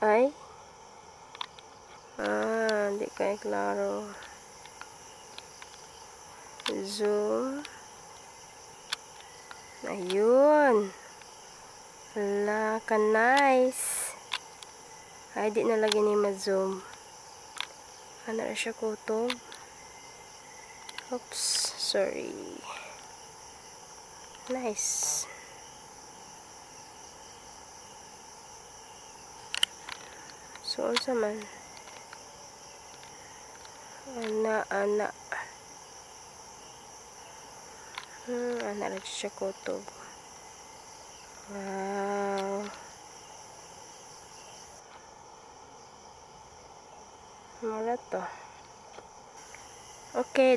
ay. Ah, hindi kaya klaro. Zoom. Ayun. Wala ka nice. Ay di na lagi ni ma-zoom ano na siya kutob oops sorry. Nice so unsa man ana ana hmm ana ra siya kutob wow Mura to. Okay.